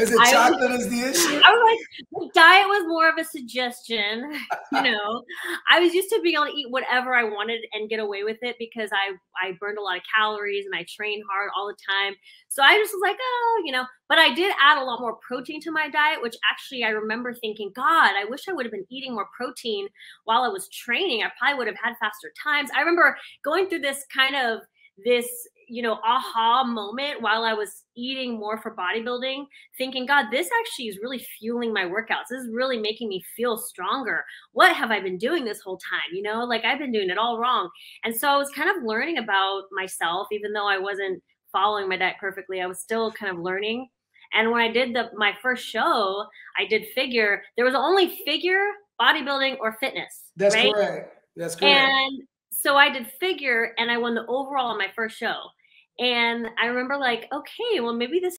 Is it chocolate was, is the issue? I was like, diet was more of a suggestion. you know, I was used to being able to eat whatever I wanted and get away with it because I I burned a lot of calories and I trained hard all the time. So I just was like, oh, you know, but I did add a lot more protein to my diet, which actually I remember thinking, God, I wish I would have been eating more protein while I was training. I probably would have had faster times. I remember going through this kind of this you know aha moment while i was eating more for bodybuilding thinking god this actually is really fueling my workouts. This is really making me feel stronger. What have i been doing this whole time? You know like i've been doing it all wrong. And so i was kind of learning about myself even though i wasn't following my diet perfectly i was still kind of learning. And when i did the my first show i did figure there was only figure bodybuilding or fitness that's right? correct. That's correct. And so I did figure and I won the overall on my first show. And I remember like, okay, well maybe this